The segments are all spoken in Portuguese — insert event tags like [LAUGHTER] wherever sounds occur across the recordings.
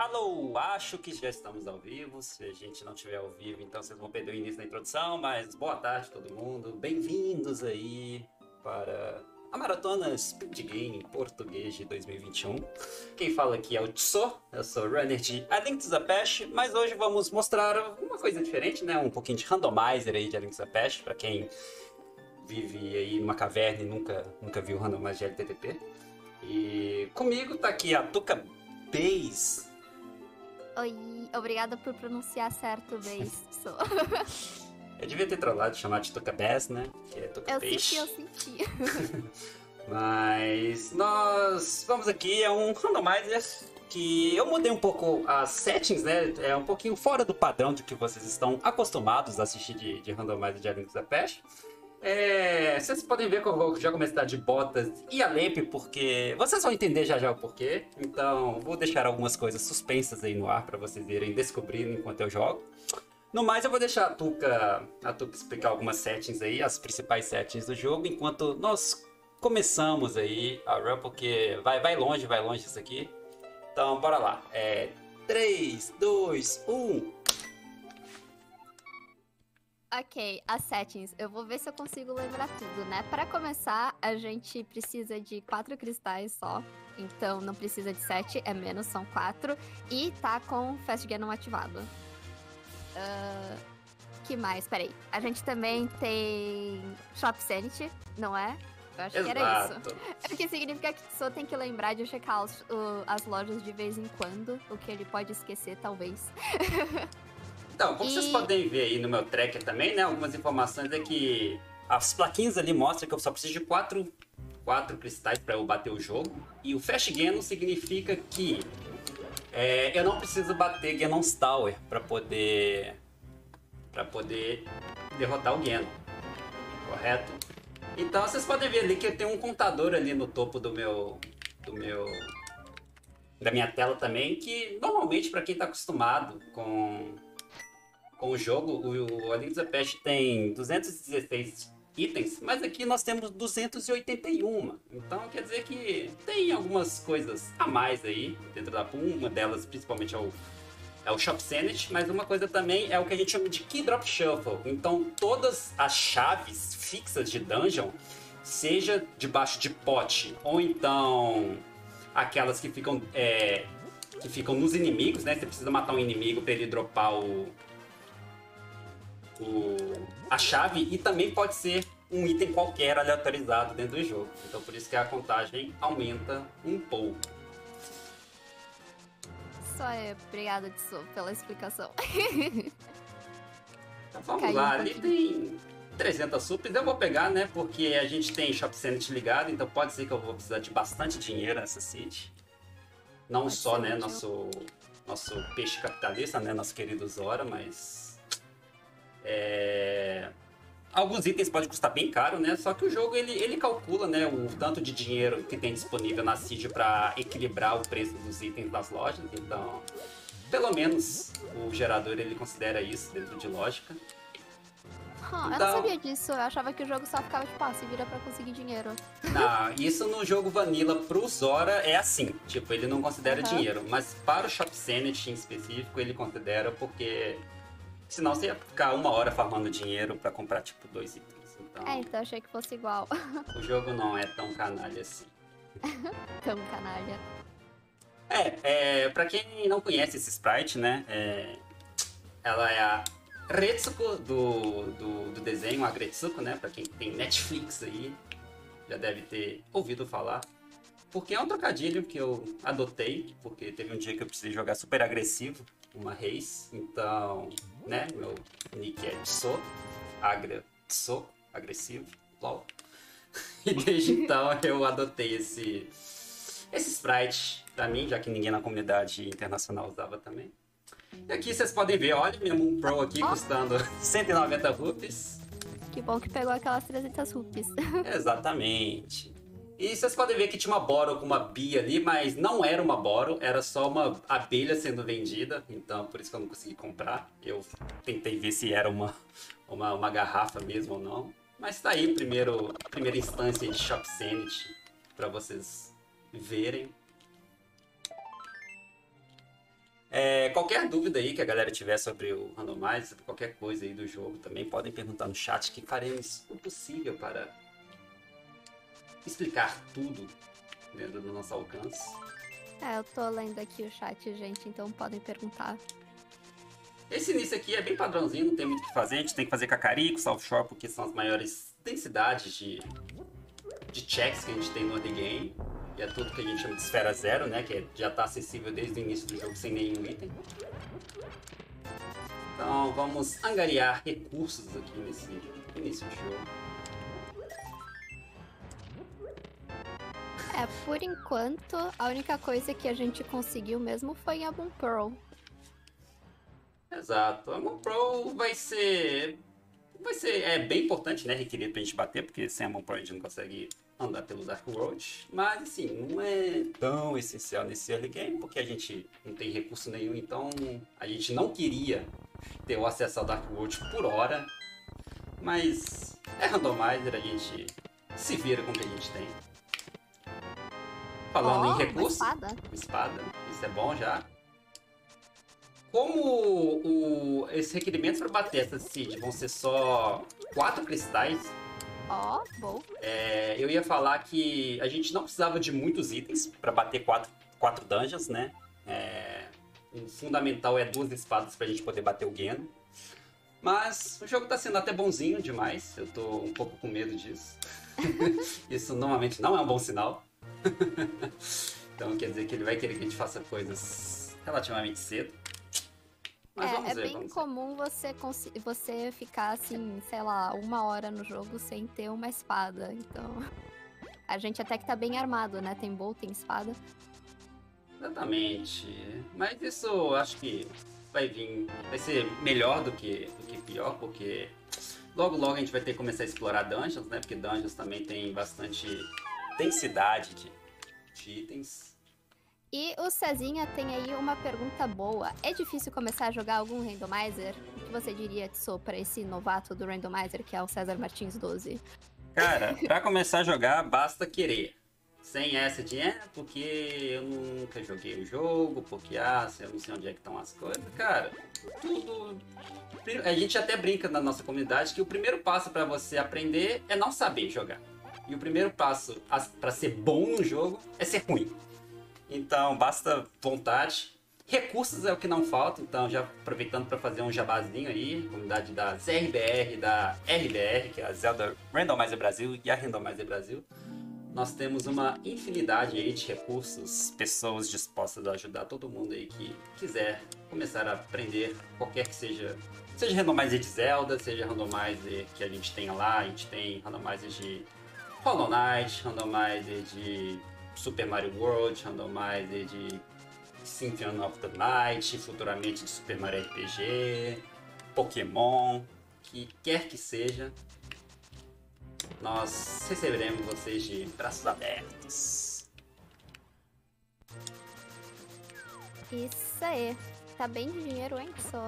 Alô, acho que já estamos ao vivo. Se a gente não estiver ao vivo, então vocês vão perder o início da introdução. Mas boa tarde, todo mundo. Bem-vindos aí para a Maratona Speed Game Português de 2021. Quem fala aqui é o Tso, eu sou runner de A Link to Past, mas hoje vamos mostrar uma coisa diferente, né? Um pouquinho de randomizer aí de Link to Past, para quem vive aí numa caverna e nunca, nunca viu randomizer de LTTP. E comigo tá aqui a Tuca Base. Oi, obrigada por pronunciar certo o. [LAUGHS] Sou. Eu devia ter trollado chamar de Tuca Bass, né? Que é Tuca Eu Peixe. senti, eu senti. [LAUGHS] Mas nós vamos aqui, é um randomizer que eu mudei um pouco as settings, né? É um pouquinho fora do padrão do que vocês estão acostumados a assistir de, de randomizer de Aliens da Peste. É, vocês podem ver que eu já começar de botas e a Lemp, porque vocês vão entender já já o porquê. Então, vou deixar algumas coisas suspensas aí no ar para vocês irem descobrindo enquanto eu jogo. No mais, eu vou deixar a Tuca, a Tuca explicar algumas settings aí, as principais settings do jogo, enquanto nós começamos aí a run, porque vai, vai longe, vai longe isso aqui. Então, bora lá. É 3, 2, 1. Ok, as settings. Eu vou ver se eu consigo lembrar tudo, né? Para começar, a gente precisa de quatro cristais só. Então não precisa de sete, é menos, são quatro. E tá com Fast Ganon ativado. Ah, que mais? Peraí. A gente também tem Shop Sanity, não é? Eu acho que era isso. Exato. [LAUGHS] O que significa que só tem que lembrar de checar os- o- as lojas de vez em quando, o que ele pode esquecer, talvez. [LAUGHS] Então, como E- vocês podem ver aí no meu tracker também, né? Algumas informações é que as plaquinhas ali mostram que eu só preciso de quatro, quatro cristais para eu bater o jogo. E o Fast Ganon significa que é, eu não preciso bater Ganon's Tower para poder para poder derrotar o Ganon. Correto? Então vocês podem ver ali que eu tenho um contador ali no topo do meu do meu da minha tela também, que normalmente para quem tá acostumado com com o jogo, o, o the Pest tem 216 itens, mas aqui nós temos 281. Então quer dizer que tem algumas coisas a mais aí dentro da pool. Uma delas, principalmente, é o, é o Shop Sanity, mas uma coisa também é o que a gente chama de Key Drop Shuffle. Então todas as chaves fixas de dungeon, seja debaixo de pote ou então aquelas que ficam é, que ficam nos inimigos, né? Você precisa matar um inimigo para ele dropar o, o- a chave e também pode ser um item qualquer aleatorizado dentro do jogo. Então por isso que a contagem aumenta um pouco. Só é. Obrigada, Tsu, pela explicação. [LAUGHS] Então vamos Caiu lá, um ali tem 300 supers, eu vou pegar, né? Porque a gente tem Shop Sanity ligado, então pode ser que eu vou precisar de bastante dinheiro nessa city. Não Pode só, né, útil. nosso, nosso peixe capitalista, né, nosso querido Zora, mas... é, Alguns itens podem custar bem caro, né? Só que o jogo, ele, ele calcula, né, o tanto de dinheiro que tem disponível na seed para equilibrar o preço dos itens das lojas, então... Pelo menos o gerador, ele considera isso dentro de lógica. Ah, eu Então- não sabia disso. Eu achava que o jogo só ficava tipo, ah, se vira pra conseguir dinheiro. Ah, isso no jogo Vanilla pro Zora é assim. Tipo, ele não considera Aham. dinheiro. Mas para o Shop Sanity em específico, ele considera porque. Senão você ia ficar uma hora farmando dinheiro pra comprar, tipo, dois itens. Então, É, então achei que fosse igual. [LAUGHS] o jogo não é tão canalha assim. [LAUGHS] Tão canalha. É, é, pra quem não conhece esse sprite, né? é, ela é a Retsuko do, do, do desenho, a Gretsuko, né? Pra quem tem Netflix aí, já deve ter ouvido falar. Porque é um trocadilho que eu adotei, porque teve um dia que eu precisei jogar super agressivo, uma race, então, né? Meu nick é Tso, Agra Tso, agressivo, lol. [LAUGHS] E desde então eu adotei esse, esse sprite pra mim, já que ninguém na comunidade internacional usava também. E aqui vocês podem ver, olha, minha Moon Pro aqui custando [LAUGHS] 190 rupees. Que bom que pegou aquelas 300 rupees. [LAUGHS] Exatamente. E vocês podem ver que tinha uma Boro com uma Bia ali, mas não era uma Boro, era só uma abelha sendo vendida, então por isso que eu não consegui comprar. Eu tentei ver se era uma, uma, uma garrafa mesmo ou não. Mas tá aí, primeiro, primeira instância de Shop Sanity, pra vocês verem. É, qualquer dúvida aí que a galera tiver sobre o Randomize, sobre qualquer coisa aí do jogo, também podem perguntar no chat que faremos o possível para explicar tudo dentro do nosso alcance. É, eu tô lendo aqui o chat, gente, então podem perguntar. Esse início aqui é bem padrãozinho, não tem muito o que fazer. A gente tem que fazer Kakariko, South Shore, porque são as maiores densidades de, de checks que a gente tem no early game. E é tudo que a gente chama de esfera zero, né? Que já está acessível desde o início do jogo sem nenhum item. Então vamos angariar recursos aqui nesse início de jogo. É, por enquanto, a única coisa que a gente conseguiu mesmo foi a Moon Pearl. Exato. A Moon Pearl vai ser. Vai ser é bem importante, né? Requerido pra gente bater, porque sem a Moon Pearl a gente não consegue andar pelo Dark Road. Mas assim, não é tão essencial nesse early game, porque a gente não tem recurso nenhum, então a gente não queria ter o acesso ao Dark Road por hora. Mas é randomizer, a gente se vira com o que a gente tem. Falando Ó, em recurso. Espada. Espada, isso é bom já. Como o, esse requerimento para bater essa seed vão ser só quatro cristais, Ó, bom. é, eu ia falar que a gente não precisava de muitos itens para bater quatro, quatro dungeons, né? É, o fundamental é duas espadas para a gente poder bater o Geno. Mas o jogo tá sendo até bonzinho demais, eu tô um pouco com medo disso. [LAUGHS] Isso normalmente não é um bom sinal. [LAUGHS] então quer dizer que ele vai querer que a gente faça coisas relativamente cedo. Mas é, é ver, bem comum você, você ficar assim, sei lá, uma hora no jogo sem ter uma espada. Então. [LAUGHS] A gente até que tá bem armado, né? Tem bolt, tem espada. Exatamente. Mas isso acho que vai vir. Vai ser melhor do que, do que pior, porque logo logo a gente vai ter que começar a explorar dungeons, né? Porque dungeons também tem bastante densidade de, de itens. E o Cezinha tem aí uma pergunta boa. É difícil começar a jogar algum randomizer? O que você diria, Tso, pra esse novato do randomizer, que é o César Martins 12? Cara, pra começar a jogar, basta querer. Sem essa de, é, porque eu nunca joguei o jogo, porque, ah, eu não sei onde é que estão as coisas. Cara, tudo... A gente até brinca na nossa comunidade que o primeiro passo pra você aprender é não saber jogar. E o primeiro passo a- pra ser bom no jogo é ser ruim. Então, basta vontade. Recursos é o que não falta, então já aproveitando para fazer um jabazinho aí, comunidade da ZRBR, da RBR, que é a Zelda Randomizer Brasil e a Randomizer Brasil. Nós temos uma infinidade aí de recursos, pessoas dispostas a ajudar todo mundo aí que quiser começar a aprender qualquer que seja, seja randomizer de Zelda, seja randomizer que a gente tenha lá, a gente tem randomizer de Hollow Knight, randomizer de Super Mario World, randomizer de Symphony of the Night, futuramente de Super Mario RPG, Pokémon, que quer que seja, nós receberemos vocês de braços abertos. Isso aí. Tá bem de dinheiro, hein, Tso?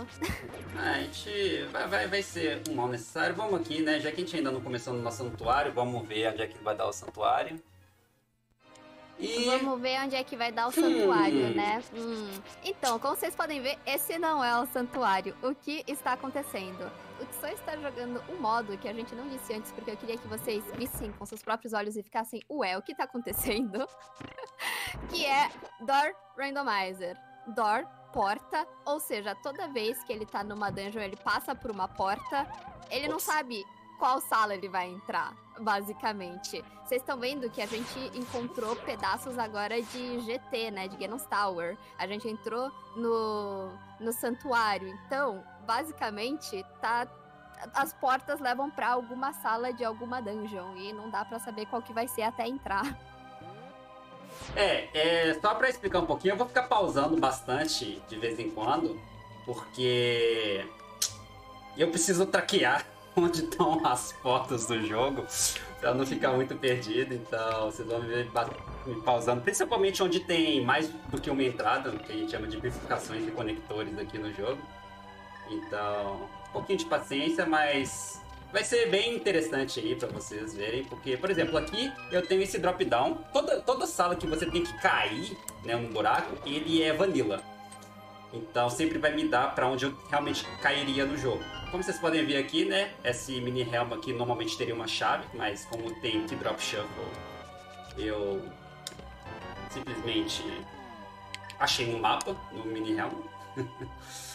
A gente vai, vai, vai ser um mal necessário. Vamos aqui, né? Já que a gente ainda não começou no nosso santuário, vamos ver onde é que vai dar o santuário. E Vamos ver onde é que vai dar o santuário, né? Hum. Então, como vocês podem ver, esse não é o santuário. O que está acontecendo? O Tso está jogando um modo que a gente não disse antes, porque eu queria que vocês vissem com seus próprios olhos e ficassem, ué, o que está acontecendo? [LAUGHS] que é Door Randomizer. Door, porta, ou seja, toda vez que ele tá numa dungeon, ele passa por uma porta, ele não sabe qual sala ele vai entrar, basicamente. Vocês estão vendo que a gente encontrou pedaços agora de GT, né? De Genos Tower. A gente entrou no, no santuário. Então, basicamente, tá. As portas levam pra alguma sala de alguma dungeon. E não dá pra saber qual que vai ser até entrar. [LAUGHS] É, é, só pra explicar um pouquinho, eu vou ficar pausando bastante de vez em quando, porque eu preciso traquear [LAUGHS] onde estão as fotos do jogo, pra não ficar muito perdido, então vocês vão me ver me pausando, principalmente onde tem mais do que uma entrada, que a gente chama de bifurcações e conectores aqui no jogo. Então, um pouquinho de paciência, mas Vai ser bem interessante aí pra vocês verem, porque, por exemplo, aqui eu tenho esse drop down. Toda, toda sala que você tem que cair, né, um buraco, ele é vanilla. Então sempre vai me dar para onde eu realmente cairia no jogo. Como vocês podem ver aqui, né? Esse mini helm aqui normalmente teria uma chave, mas como tem que drop shuffle, eu simplesmente achei um mapa no mini helm. [LAUGHS]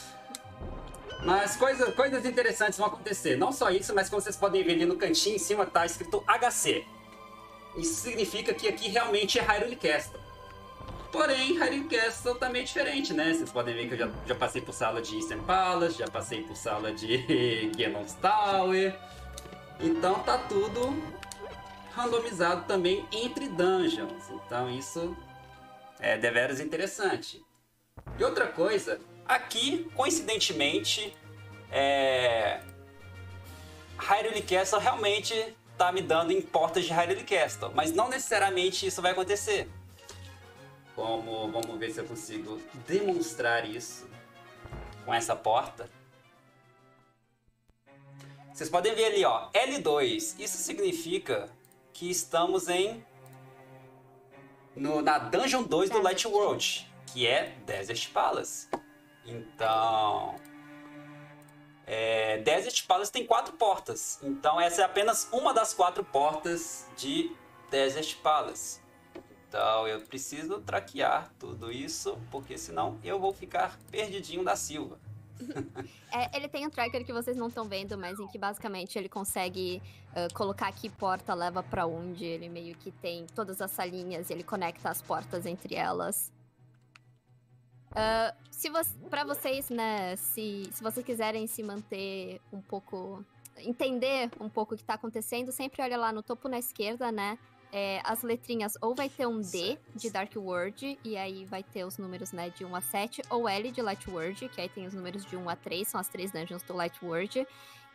mas coisa, coisas interessantes vão acontecer. Não só isso, mas como vocês podem ver ali no cantinho em cima tá escrito HC. Isso significa que aqui realmente é Hyrule Castle. Porém, Hyrule Castle tá meio diferente, né? Vocês podem ver que eu já, já passei por sala de Eastern Palace, já passei por sala de [LAUGHS] Ganon's Tower. Então tá tudo randomizado também entre dungeons. Então isso é deveras interessante. E outra coisa, aqui, coincidentemente, é... Hyrule Castle realmente tá me dando em portas de Hyrule Castle, mas não necessariamente isso vai acontecer. Como, vamos ver se eu consigo demonstrar isso com essa porta. Vocês podem ver ali, ó, L2. Isso significa que estamos em no, na Dungeon 2 do Light World, que é Desert Palace. Então, é, Desert Palace tem quatro portas. Então, essa é apenas uma das quatro portas de Desert Palace. Então eu preciso traquear tudo isso, porque senão eu vou ficar perdidinho da Silva. [LAUGHS] é, ele tem um tracker que vocês não estão vendo, mas em que basicamente ele consegue uh, colocar que porta leva para onde. Ele meio que tem todas as salinhas e ele conecta as portas entre elas. Uh, se vo para vocês, né, se, se vocês quiserem se manter um pouco, entender um pouco o que está acontecendo, sempre olha lá no topo na esquerda, né, é, as letrinhas ou vai ter um D de Dark World, e aí vai ter os números né, de 1 a 7, ou L de Light World, que aí tem os números de 1 a 3, são as três dungeons do Light World.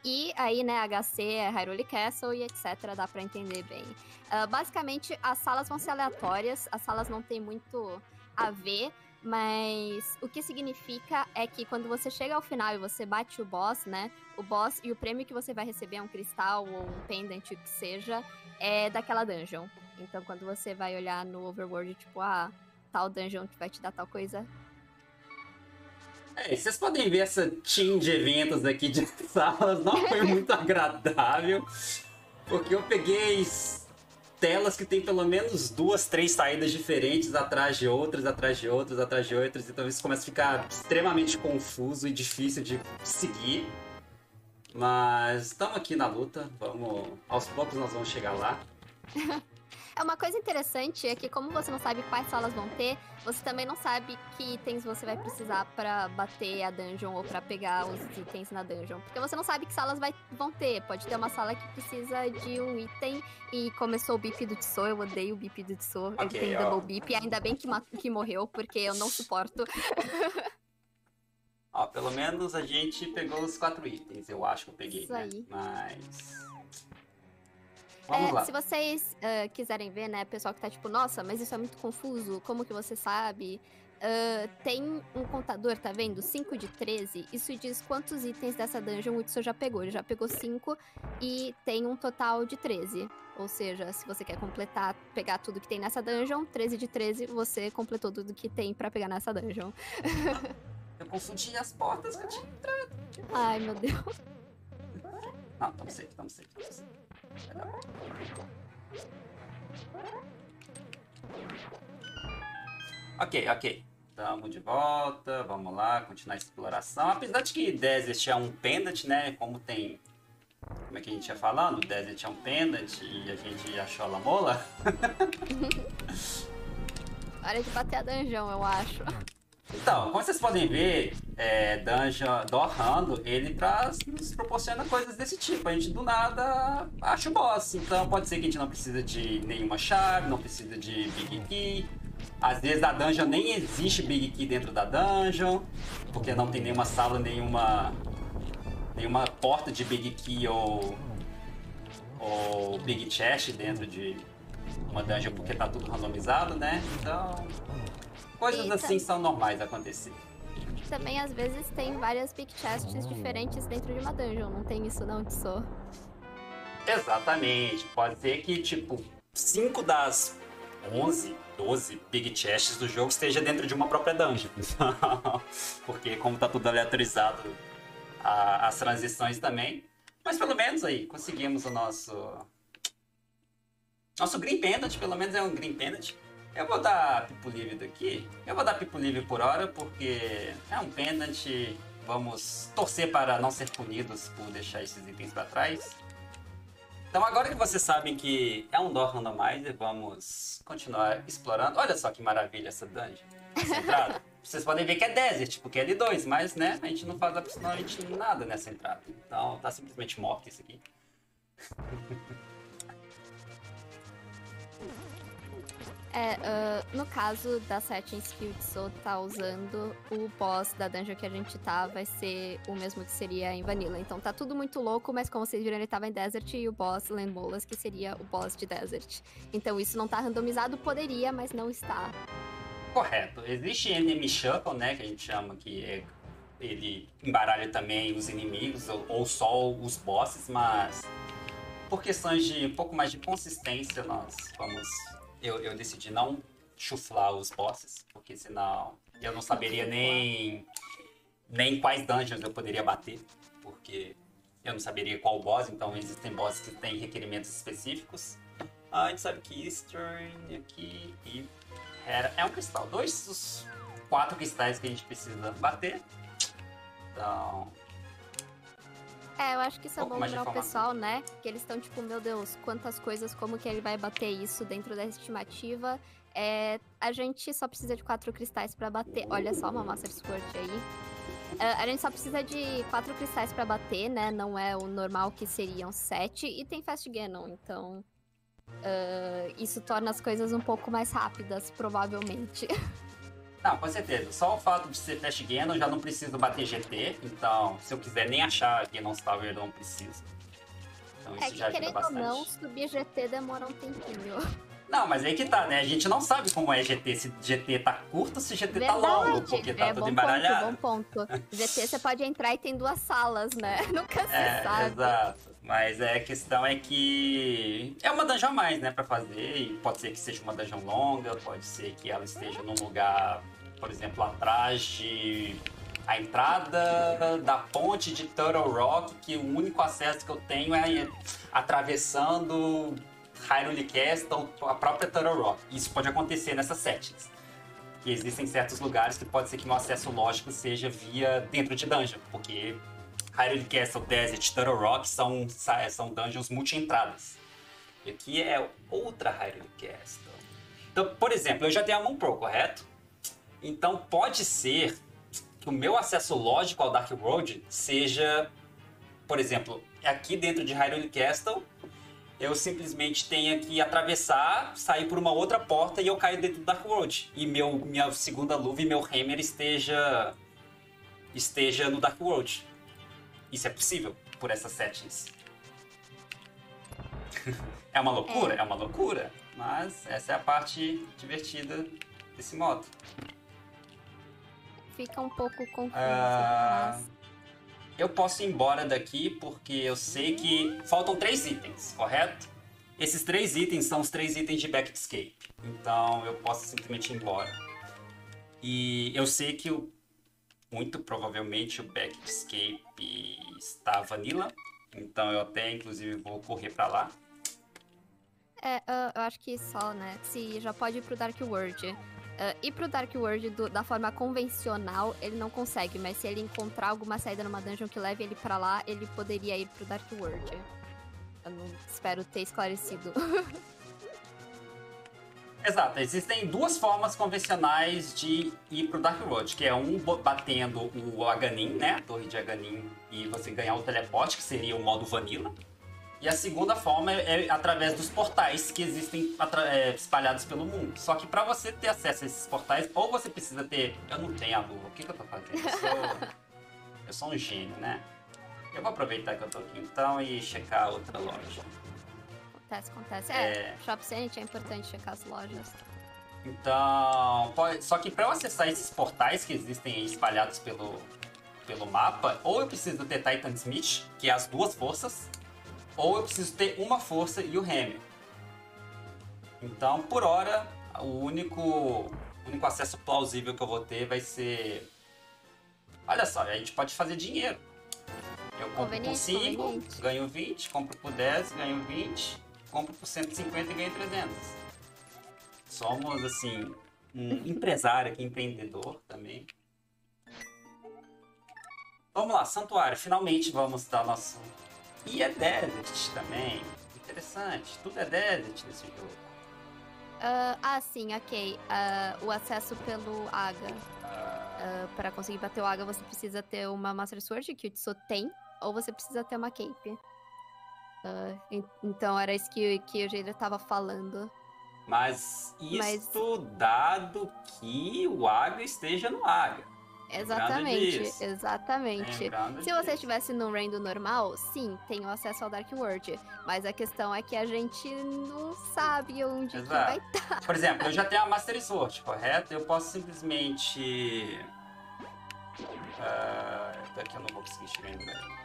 E aí, né, HC é Hyrule Castle e etc, dá pra entender bem. Uh, basicamente, as salas vão ser aleatórias, as salas não tem muito a ver, mas o que significa é que quando você chega ao final e você bate o boss, né? O boss e o prêmio que você vai receber é um cristal ou um pendant, o que seja, é daquela dungeon. Então quando você vai olhar no overworld, tipo, ah, tal dungeon que vai te dar tal coisa. É, vocês podem ver essa team de eventos aqui de [LAUGHS] salas, não foi muito agradável. Porque eu peguei telas que tem pelo menos duas, três saídas diferentes atrás de outras, atrás de outras, atrás de outras. Então isso começa a ficar extremamente confuso e difícil de seguir. Mas estamos aqui na luta, vamos. Aos poucos nós vamos chegar lá. [LAUGHS] É uma coisa interessante é que como você não sabe quais salas vão ter, você também não sabe que itens você vai precisar para bater a dungeon ou para pegar os itens na dungeon, porque você não sabe que salas vai, vão ter. Pode ter uma sala que precisa de um item e começou o bip do Tso, eu odeio o bip do Tso, okay, ele tem ó. double bip, ainda bem que, que morreu porque eu não suporto. Ó, pelo menos a gente pegou os quatro itens, eu acho que eu peguei, Isso né? aí. Mas Vamos é, lá. Se vocês uh, quiserem ver, né, pessoal que tá tipo, nossa, mas isso é muito confuso, como que você sabe? Uh, tem um contador, tá vendo? 5 de 13. Isso diz quantos itens dessa dungeon o Itsu já pegou. Ele já pegou 5 e tem um total de 13. Ou seja, se você quer completar, pegar tudo que tem nessa dungeon, 13 de 13, você completou tudo que tem para pegar nessa dungeon. [LAUGHS] eu confundi as portas que eu tinha entrado. Ai, meu Deus. Não, tamo safe, tamo safe, tamo safe. Ok, ok. Tamo de volta, vamos lá, continuar a exploração. Apesar de que Desert é um pendant, né? Como tem. Como é que a gente ia falando? Desert é um pendant e a gente achou a lamola. [LAUGHS] Hora de bater a dungeon, eu acho. [LAUGHS] Então, como vocês podem ver, é, Dungeon Dorrando, ele pra, nos proporciona coisas desse tipo. A gente do nada acha o boss. Então pode ser que a gente não precisa de nenhuma chave, não precisa de Big Key. Às vezes a dungeon nem existe Big Key dentro da dungeon, porque não tem nenhuma sala, nenhuma nenhuma porta de Big Key ou, ou Big Chest dentro de uma dungeon, porque tá tudo randomizado, né? Então Coisas assim são normais acontecer. Também às vezes tem várias big chests diferentes dentro de uma dungeon, não tem isso não, sou. Exatamente. Pode ser que, tipo, cinco das 11, 12 Big Chests do jogo esteja dentro de uma própria dungeon. [LAUGHS] Porque como tá tudo aleatorizado, a, as transições também. Mas pelo menos aí, conseguimos o nosso... Nosso Green Pendant, pelo menos é um Green Pendant. Eu vou dar Pipo Livre daqui. Eu vou dar Pipo Livre por hora, porque é um Pendant. Vamos torcer para não ser punidos por deixar esses itens para trás. Então agora que vocês sabem que é um Door Randomizer, vamos continuar explorando. Olha só que maravilha essa dungeon. Essa [LAUGHS] entrada. Vocês podem ver que é Desert, porque é L2, mas né, a gente não faz absolutamente nada nessa entrada. Então tá simplesmente morto isso aqui. [LAUGHS] É, uh, no caso da o Tso tá usando, o boss da dungeon que a gente tá vai ser o mesmo que seria em Vanilla. Então tá tudo muito louco, mas como vocês viram, ele tava em Desert e o boss Lembolas, que seria o boss de Desert. Então isso não tá randomizado, poderia, mas não está. Correto. Existe enemy shuffle, né, que a gente chama que é, ele embaralha também os inimigos ou, ou só os bosses, mas por questões de um pouco mais de consistência, nós vamos eu, eu decidi não chuflar os bosses, porque senão eu não saberia nem, nem quais dungeons eu poderia bater, porque eu não saberia qual boss, então existem bosses que têm requerimentos específicos. Ah, a gente sabe que Eastern aqui e era, é um cristal. Dois dos quatro cristais que a gente precisa bater. Então, é, eu acho que isso é bom lembrar o pessoal, né? Que eles estão tipo, meu Deus, quantas coisas, como que ele vai bater isso dentro da estimativa. É, a gente só precisa de quatro cristais para bater. Olha só uma Master Sword aí. É, a gente só precisa de quatro cristais para bater, né? Não é o normal que seriam sete. E tem Fast Ganon, então. Uh, isso torna as coisas um pouco mais rápidas, provavelmente. [LAUGHS] Não, com certeza. Só o fato de ser Fast Ganon já não preciso bater GT. Então, se eu quiser nem achar Ganon Tower, eu não preciso. Então, isso é que, já ajuda bastante. ou não, subir GT demora um tempinho. Não, mas aí que tá, né? A gente não sabe como é GT, se GT tá curto ou se GT tá Verdade. tá longo, porque tá é, tudo embaralhado. Ponto, bom ponto. GT [LAUGHS] você pode entrar e tem duas salas, né? [LAUGHS] Nunca se é, sabe. Exato. Mas é, a questão é que é uma dungeon a mais, né, pra fazer. E pode ser que seja uma dungeon longa, pode ser que ela esteja num lugar por exemplo, atrás de a entrada da ponte de Turtle Rock, que o único acesso que eu tenho é atravessando Hyrule Castle, a própria Turtle Rock. Isso pode acontecer nessas settings. Que existem certos lugares que pode ser que meu acesso lógico seja via dentro de dungeon, porque Hyrule Castle, Desert, Turtle Rock são, são dungeons multi-entradas. E aqui é outra Hyrule Castle. Então, por exemplo, eu já tenho a Moon Pro, correto? Então pode ser que o meu acesso lógico ao Dark World seja, por exemplo, aqui dentro de Hyrule Castle, eu simplesmente tenha que atravessar, sair por uma outra porta e eu caio dentro do Dark World. E meu, minha segunda luva e meu hammer esteja esteja no Dark World. Isso é possível por essas settings. [LAUGHS] é uma loucura? É. é uma loucura. Mas essa é a parte divertida desse modo fica um pouco confuso. Ah, mas... Eu posso ir embora daqui porque eu sei que faltam três itens, correto? Esses três itens são os três itens de Back Escape. Então eu posso simplesmente ir embora. E eu sei que o, muito provavelmente o Back Escape está vanilla. Então eu até inclusive vou correr para lá. É, eu acho que só, né? Se já pode ir pro Dark World. Uh, ir pro Dark World do, da forma convencional, ele não consegue, mas se ele encontrar alguma saída numa dungeon que leve ele para lá, ele poderia ir pro Dark World. Eu não espero ter esclarecido. [LAUGHS] Exato, existem duas formas convencionais de ir pro Dark World, que é um batendo o Aganin, né, a torre de Aganin, e você ganhar o teleporte, que seria o modo vanilla. E a segunda forma é, é através dos portais que existem é, espalhados pelo mundo. Só que para você ter acesso a esses portais, ou você precisa ter. Eu não tenho a lua, o que, que eu tô fazendo? Eu sou, [LAUGHS] eu sou um gênio, né? Eu vou aproveitar que eu tô aqui então e checar outra loja. Acontece, acontece. É, é... Shop Sanity é importante checar as lojas. Então, pode... só que para eu acessar esses portais que existem espalhados pelo, pelo mapa, ou eu preciso ter Titan Smith, que é as duas forças, ou eu preciso ter uma força e o Hammer. Então, por hora, o único, o único acesso plausível que eu vou ter vai ser. Olha só, a gente pode fazer dinheiro. Eu compro por 5, ganho 20, compro por 10, ganho 20, compro por 150 e ganho 300. Somos, assim, um [LAUGHS] empresário aqui, empreendedor também. Vamos lá, Santuário. Finalmente vamos dar nosso. E é Desert também. Interessante. Tudo é Desert nesse jogo. Uh, ah, sim, ok. Uh, o acesso pelo Aga. Uh, para conseguir bater o Aga, você precisa ter uma Master Sword, que o Tso tem, ou você precisa ter uma Cape. então era isso que, que o Jader estava falando. Mas isso Mas... dado que o Aga esteja no Aga. Exatamente, exatamente. Se você estivesse no Rando normal, sim, tem o acesso ao Dark World. Mas a questão é que a gente não sabe onde que vai estar. Tá. Por exemplo, eu já tenho a Master Sword, correto? Eu posso simplesmente. Uh, daqui eu não vou conseguir chegar ainda.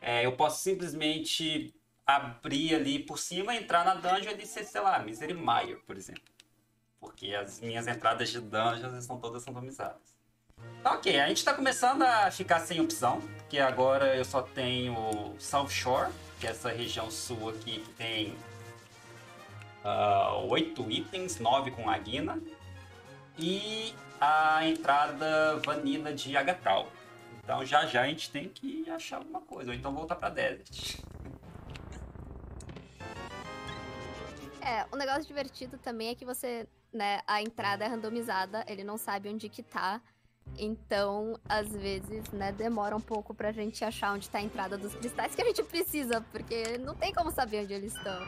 É, eu posso simplesmente abrir ali por cima, entrar na dungeon e ser, sei lá, Misery Mire, por exemplo. Porque as minhas entradas de dungeons estão todas randomizadas. Ok, a gente está começando a ficar sem opção, porque agora eu só tenho South Shore, que é essa região sul aqui que tem uh, oito itens, nove com Aguina, e a entrada vanilla de Agatral. Então já já a gente tem que achar alguma coisa, ou então voltar para Desert. É, um negócio divertido também é que você, né, a entrada é randomizada, ele não sabe onde que tá. Então, às vezes, né, demora um pouco pra gente achar onde tá a entrada dos cristais que a gente precisa, porque não tem como saber onde eles estão.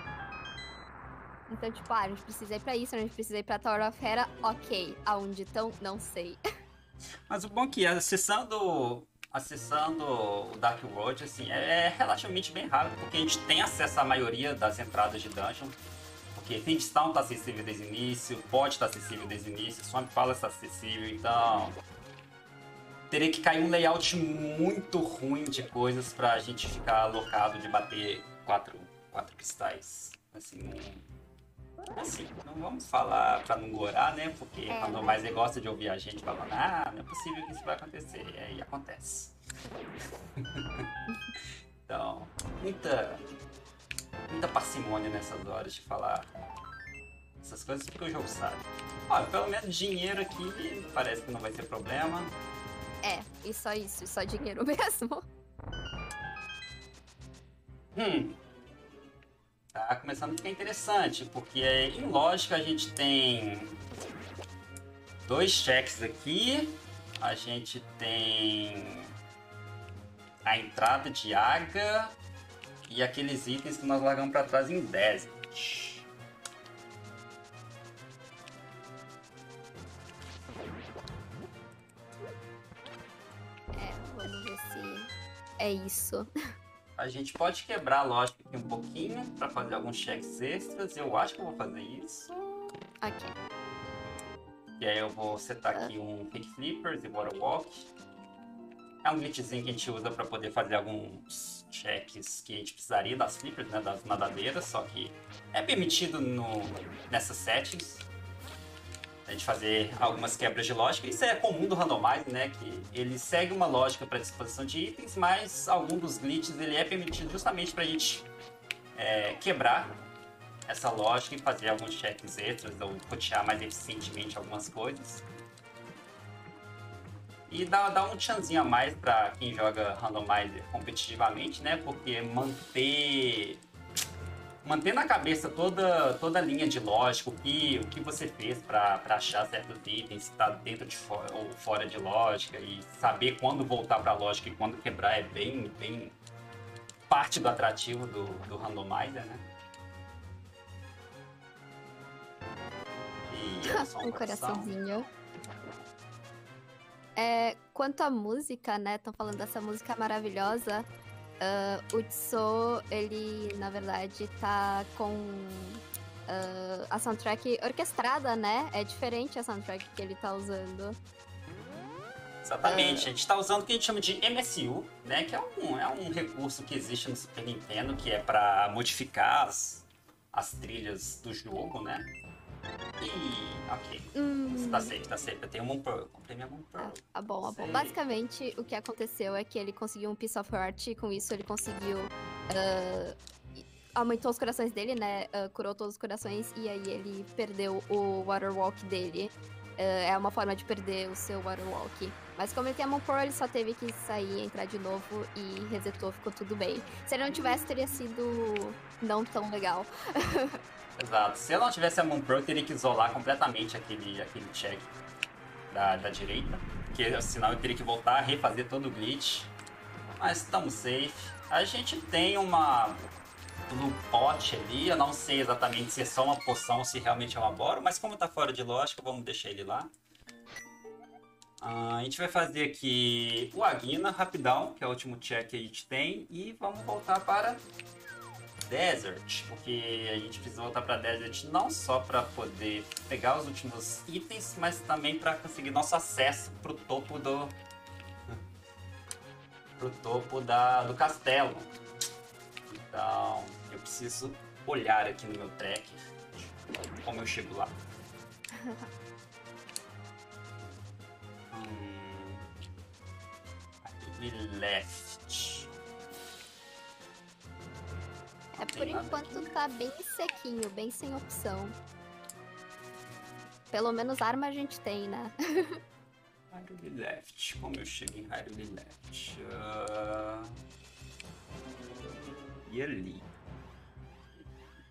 Então, tipo, ah, a gente precisa ir pra isso, a gente precisa ir pra Tower of Hera, ok. Aonde estão, não sei. [LAUGHS] Mas o bom é que acessando, acessando o Dark World, assim, é, é relativamente bem rápido, porque a gente tem acesso à maioria das entradas de dungeon. Porque Findstown tá acessível desde o início, Pod tá acessível desde o início, Swamp Palace tá acessível, então teria que cair um layout muito ruim de coisas pra gente ficar alocado de bater quatro, quatro cristais. Assim, assim, não vamos falar pra não gorar, né? Porque é, quando mais gosta de ouvir a gente falando, ah, não é possível que isso vai acontecer. E aí acontece. [LAUGHS] então, muita, muita parcimônia nessas horas de falar essas coisas porque o jogo sabe. Olha, pelo menos dinheiro aqui parece que não vai ser problema. E só isso, só dinheiro [LAUGHS] mesmo. Hum. Tá começando a ficar interessante, porque em lógica a gente tem dois cheques aqui. A gente tem a entrada de água e aqueles itens que nós largamos para trás em 10. É isso. A gente pode quebrar a lógica aqui um pouquinho para fazer alguns checks extras. Eu acho que eu vou fazer isso. Ok. E aí eu vou setar aqui um Fake Flippers e Water Walk. É um glitchzinho que a gente usa para poder fazer alguns checks que a gente precisaria das flippers, né, das nadadeiras, só que é permitido no, nessas settings gente fazer algumas quebras de lógica. Isso é comum do randomize, né? Que ele segue uma lógica para disposição de itens, mas algum dos glitches ele é permitido justamente para a gente é, quebrar essa lógica e fazer alguns checks extras ou rotear mais eficientemente algumas coisas. E dá, dá um chanzinho a mais para quem joga randomizer competitivamente, né? Porque manter manter na cabeça toda, toda a linha de lógica, o que, o que você fez para achar certos itens, se está dentro de fora, ou fora de lógica, e saber quando voltar para a lógica e quando quebrar é bem, bem parte do atrativo do, do randomizer, né? E [LAUGHS] um coraçãozinho. É, quanto à música, né? Estão falando dessa música maravilhosa. Uh, o Tso, ele, na verdade, tá com uh, a soundtrack orquestrada, né? É diferente a soundtrack que ele tá usando. Exatamente, a gente tá usando o que a gente chama de MSU, né? Que é um, é um recurso que existe no Super Nintendo, que é para modificar as, as trilhas do jogo, né? E. Ok. Hum. Tá safe, tá safe. Eu tenho um Pearl. Comprei minha Moon Pearl. Ah, bom, ah, bom. Sei. Basicamente, o que aconteceu é que ele conseguiu um Piece of Heart e com isso ele conseguiu. ah, aumentou os corações dele, né? ah, curou todos os corações e aí ele perdeu o Water Walk dele. Ah, é uma forma de perder o seu Water Walk. Mas como ele tem a Moon Pearl, ele só teve que sair, entrar de novo e resetou, ficou tudo bem. Se ele não tivesse, teria sido não tão legal. [LAUGHS] Exato. Se eu não tivesse a Moon Pearl, eu teria que isolar completamente aquele, aquele check da, da direita. Porque senão eu teria que voltar, refazer todo o glitch. Mas estamos safe. A gente tem uma Blue Pot ali. Eu não sei exatamente se é só uma poção ou se realmente é uma bora. Mas como tá fora de lógica, vamos deixar ele lá. Ah, a gente vai fazer aqui o Aguina rapidão, que é o último check que a gente tem. E vamos voltar para Desert, porque a gente precisa voltar para Desert não só para poder pegar os últimos itens, mas também para conseguir nosso acesso pro topo do pro topo da, do castelo. Então, eu preciso olhar aqui no meu track como eu chego lá. [LAUGHS] hum, aqui left. É por enquanto tá bem sequinho, bem sem opção. Pelo menos arma a gente tem, né? [LAUGHS] Hyrule Left. Como eu chego em Hyrule Left? Ah, E ali?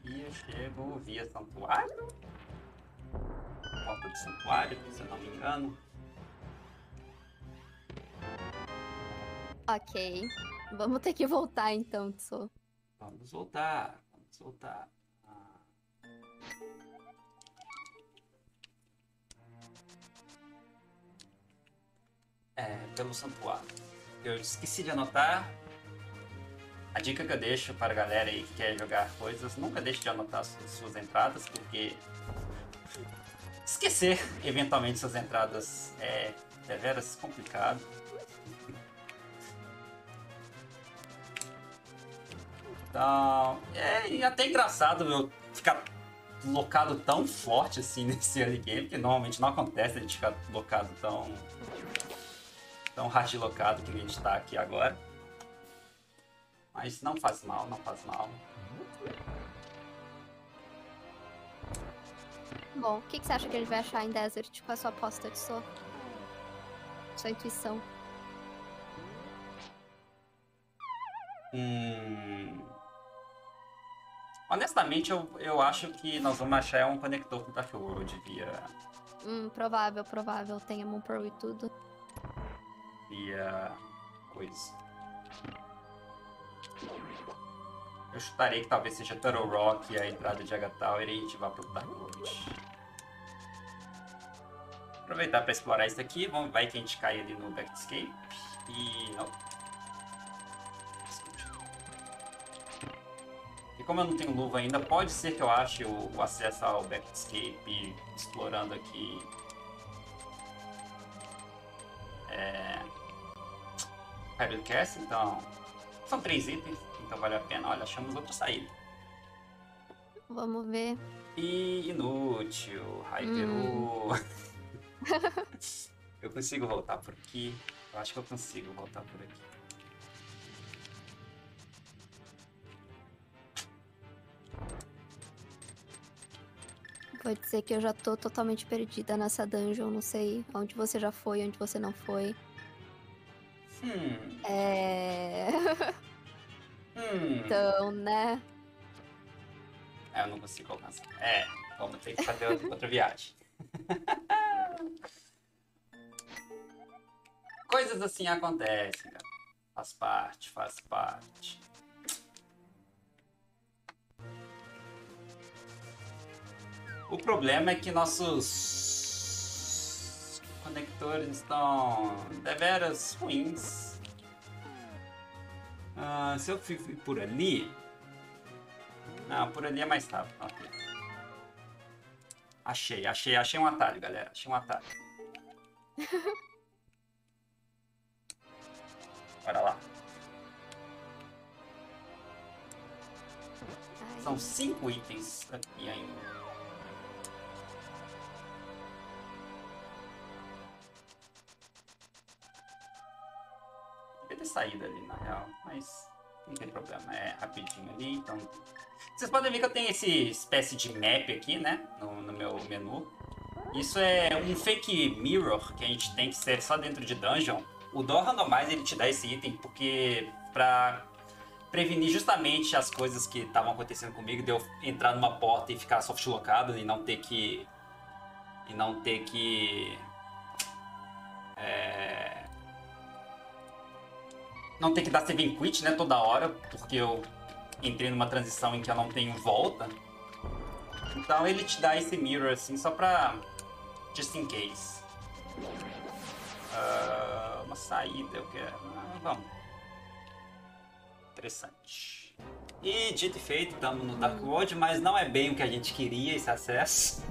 E eu chego via Santuário? Porta do Santuário, se eu não me engano. Ok. Vamos ter que voltar então, Tso. Vamos voltar, vamos voltar. É, pelo santuário. Eu esqueci de anotar. A dica que eu deixo para a galera aí que quer jogar coisas, nunca deixe de anotar suas, suas entradas, porque esquecer eventualmente suas entradas é deveras complicado. Então, é e até engraçado eu ficar locado tão forte assim [LAUGHS] nesse early game, que normalmente não acontece a gente ficar locado tão. tão hard locado que a gente tá aqui agora. Mas não faz mal, não faz mal. Bom, o que, que você acha que a gente vai achar em Desert com a sua aposta de Tso? Sua intuição. Hum... Honestamente, eu, eu acho que nós vamos achar um conector com o Dark World via, Hum, provável, provável. Tem a Moon Pearl e tudo. via coisa. Eu chutarei que talvez seja Turtle Rock e a entrada de Agatha e a gente vá pro Dark World. Aproveitar para explorar isso aqui, vamos, vai que a gente cai ali no Backscape. E. Não. Como eu não tenho luva ainda, pode ser que eu ache o, o acesso ao Backscape explorando aqui. É. Hyrule Castle, então. São três itens, então vale a pena. Olha, achamos outra saída. Vamos ver. E inútil, Raiveru. [LAUGHS] eu consigo voltar por aqui. Eu acho que eu consigo voltar por aqui. Vou dizer que eu já tô totalmente perdida nessa dungeon. Não sei onde você já foi, onde você não foi. Hum, É. [LAUGHS] hum. então, né? É, eu não consigo alcançar. É, vamos ter que fazer outra viagem. [LAUGHS] Coisas assim acontecem, cara. Faz parte, faz parte. O problema é que nossos conectores estão deveras ruins. Ah, se eu fui por ali, não, por ali é mais rápido. Achei, achei, achei um atalho, galera. Achei um atalho. [LAUGHS] Bora lá. São cinco itens aqui ainda. Ter saído ali, na real, mas não tem problema, é rapidinho ali, então... Vocês podem ver que eu tenho esse espécie de map aqui, né, no, no meu menu. Isso é um fake mirror que a gente tem que ser só dentro de dungeon. O Door Randomize ele te dá esse item porque pra prevenir justamente as coisas que estavam acontecendo comigo, de eu entrar numa porta e ficar soft locado e não ter que e não ter que é, não ter que dar save quit, né, toda hora, porque eu entrei numa transição em que eu não tenho volta. Então ele te dá esse mirror assim só pra just in case. Uh, uma saída eu quero. Ah, vamos. Interessante. E dito e feito, estamos no Dark World, mas não é bem o que a gente queria esse acesso.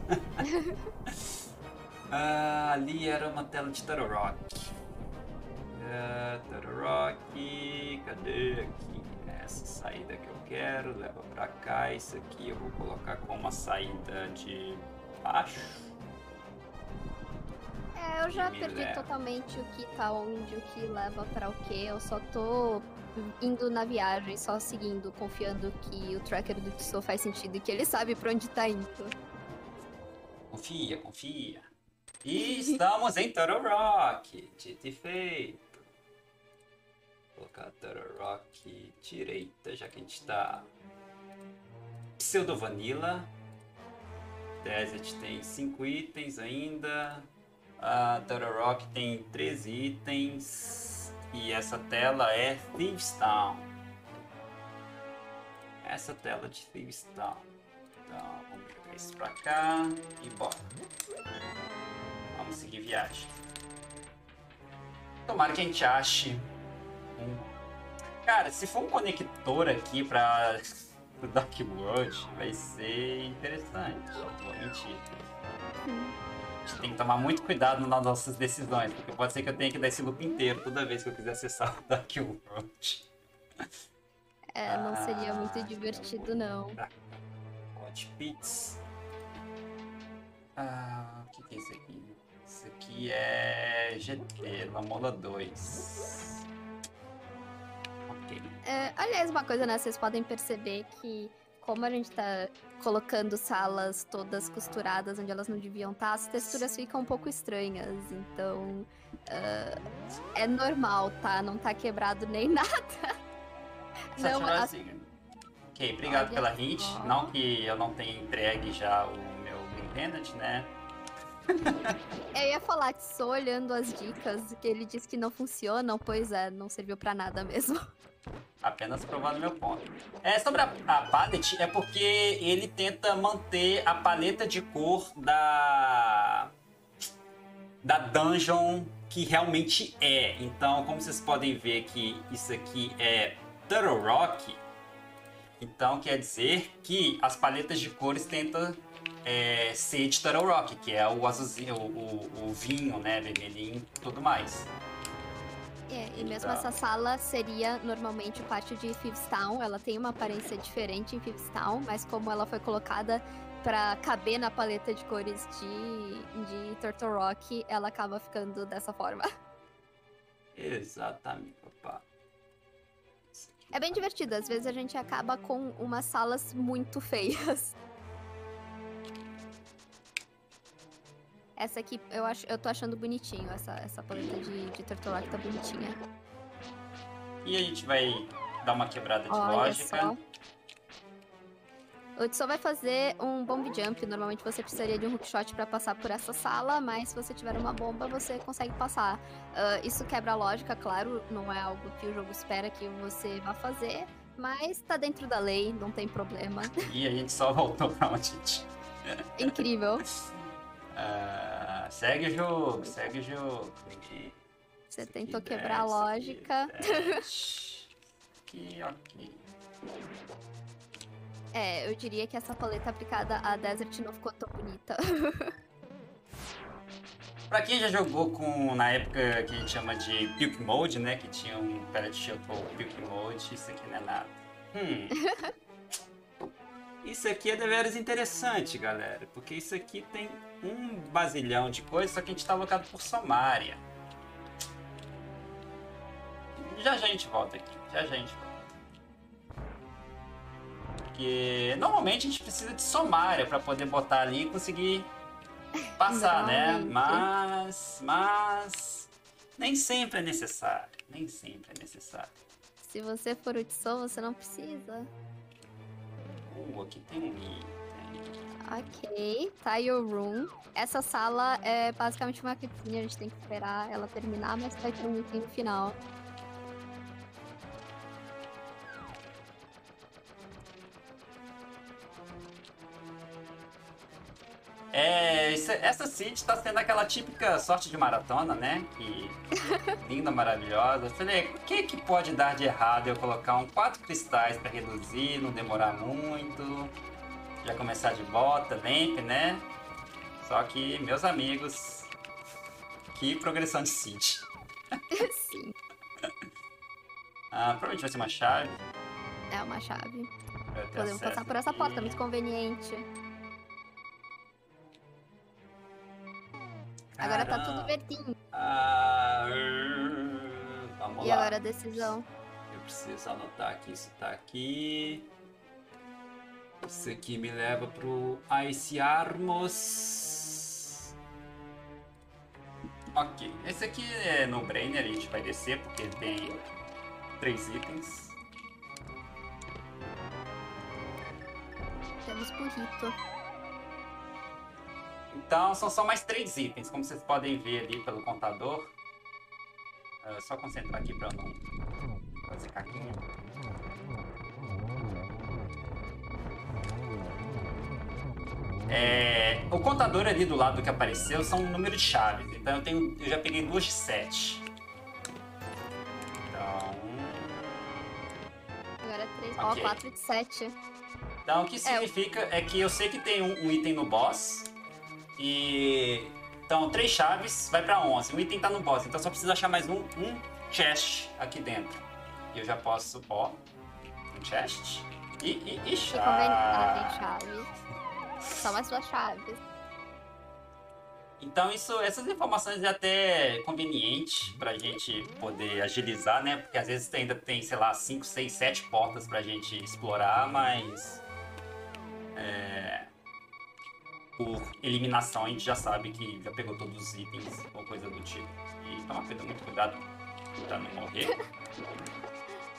uh, [LAUGHS] ali era uma tela de Tarot Uh, cadê aqui? Essa saída que eu quero, leva pra cá. Isso aqui eu vou colocar como uma saída de baixo. É, eu já perdi leva. totalmente o que tá onde, o que leva para o que. Eu só tô indo na viagem, só seguindo, confiando que o tracker do Tissot faz sentido e que ele sabe pra onde tá indo. Confia, confia. E estamos em Toro Rock, dito e feito. Colocar Toro Rock direita, já que a gente tá pseudo vanilla. Desert tem 5 itens ainda. A Rock tem 13 itens. E essa tela é Thieves Town. Essa tela de Thieves Town. Então, vamos pegar isso pra cá e bora. Vamos seguir viagem. Tomara que a gente ache. Cara, se for um conector aqui pra [LAUGHS] Dark World, vai ser interessante. Não vou mentir gente tem que tomar muito cuidado nas nossas decisões, porque pode ser que eu tenha que dar esse loop inteiro toda vez que eu quiser acessar o Dark World. [LAUGHS] É, não seria muito ah, divertido, não. Hot Pits. Ah, o que, que é isso aqui? Isso aqui é GT, Lamola 2. Ok. É, aliás, uma coisa, né? Vocês podem perceber que como a gente tá colocando salas todas costuradas onde elas não deviam estar, as texturas ficam um pouco estranhas. Então, uh, é normal, tá? Não tá quebrado nem [LAUGHS] nada. Não, a... Ok, obrigado Olha pela hint. Só. Não que eu não tenha entregue já o meu Green né? eu ia falar que só olhando as dicas que ele disse que não funcionam, pois é, não serviu para nada mesmo. Apenas provando meu ponto. É, sobre a, a palette, é porque ele tenta manter a paleta de cor da da dungeon que realmente é. Então, como vocês podem ver que isso aqui é Turtle Rock, então quer dizer que as paletas de cores tentam é, ser de Turtle Rock, que é o azulzinho, o, o, o vinho, né, vermelhinho e tudo mais. É, e mesmo tá. essa sala seria normalmente parte de Thieves Town. Ela tem uma aparência diferente em Thieves Town, mas como ela foi colocada para caber na paleta de cores de, de Turtle Rock, ela acaba ficando dessa forma. [LAUGHS] Exatamente, papá. É bem divertido, às vezes a gente acaba com umas salas muito feias. Essa aqui eu, acho, eu tô achando bonitinho, essa, essa paleta de, de Tortolac tá bonitinha. E a gente vai dar uma quebrada de Olha lógica. Só. O Tso vai fazer um bomb jump. Normalmente você precisaria de um hookshot para passar por essa sala, mas se você tiver uma bomba, você consegue passar. Uh, isso quebra a lógica, claro, não é algo que o jogo espera que você vá fazer, mas tá dentro da lei, não tem problema. E a gente só voltou pra onde Incrível. [LAUGHS] Uh, segue o jogo, segue o jogo. Você tentou quebrar a lógica. Aqui, ok. É, eu diria que essa paleta aplicada a Desert não ficou tão bonita. [LAUGHS] pra quem já jogou com, na época que a gente chama de Puke Mode, né? Que tinha um Palette Shuffle Puke Mode, isso aqui não é nada. Hum. [LAUGHS] Isso aqui é deveras interessante, galera, porque isso aqui tem um basilhão de coisas, só que a gente tá alocado por Somária. Já já a gente volta aqui, já já a gente volta. Porque normalmente a gente precisa de Somária para poder botar ali e conseguir passar, né? Mas, mas nem sempre é necessário, nem sempre é necessário. Se você for o Tson, você não precisa. Uh, aqui tem um item. Ok, tá your room. Essa sala é basicamente uma cutscene, a gente tem que esperar ela terminar, mas vai ter um item no final. É, essa City tá sendo aquela típica sorte de maratona, né? Que [LAUGHS] linda, maravilhosa. Eu Falei, o que que pode dar de errado eu colocar um quatro cristais pra reduzir, não demorar muito, já começar de bota, lamp, né? Só que, meus amigos, que progressão de City. [LAUGHS] Sim, [LAUGHS] Ah, provavelmente vai ser uma chave. é uma chave. Podemos acesso passar por essa porta, muito conveniente. Agora tá tudo verdinho. Ah, vamos E lá. agora a decisão. Eu preciso anotar aqui, isso tá aqui. Isso aqui me leva pro Ice Armos. Ok, esse aqui é no brainer, a gente vai descer porque tem três itens. Temos burrito. Então são só mais três itens, como vocês podem ver ali pelo contador. É só concentrar aqui pra eu não fazer caquinha. É, o contador ali do lado que apareceu são um número de chaves. Então eu, tenho, eu já peguei duas de sete. Então, Agora é 3. Ó, Ok. 4 de 7. Então, o que significa é que eu sei que tem um, um item no boss. E. Então, três chaves vai pra 11. O item tá no boss, então só preciso achar mais um, um chest aqui dentro. E eu já posso. Ó. Um chest. E, e, e conveniente. Ah, tem chave. chave. Só mais duas chaves. Então, isso, essas informações é até conveniente pra gente poder agilizar, né? Porque às vezes ainda tem, sei lá, 5, 6, 7 portas pra gente explorar, mas. é, por eliminação a gente já sabe que já pegou todos os itens ou coisa do tipo. E toma cuida- muito cuidado pra não morrer.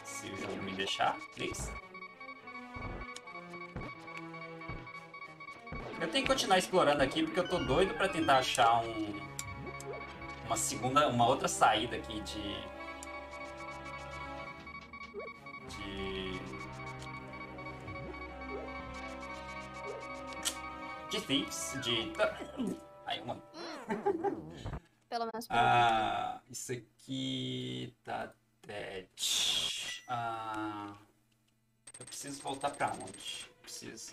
Se o jogo me deixar, please. Eu tenho que continuar explorando aqui porque eu tô doido pra tentar achar um uma segunda, uma outra saída aqui de de de thieves, de aí uma Pelo menos ah, isso aqui tá dead. Ah, eu preciso voltar pra onde? Preciso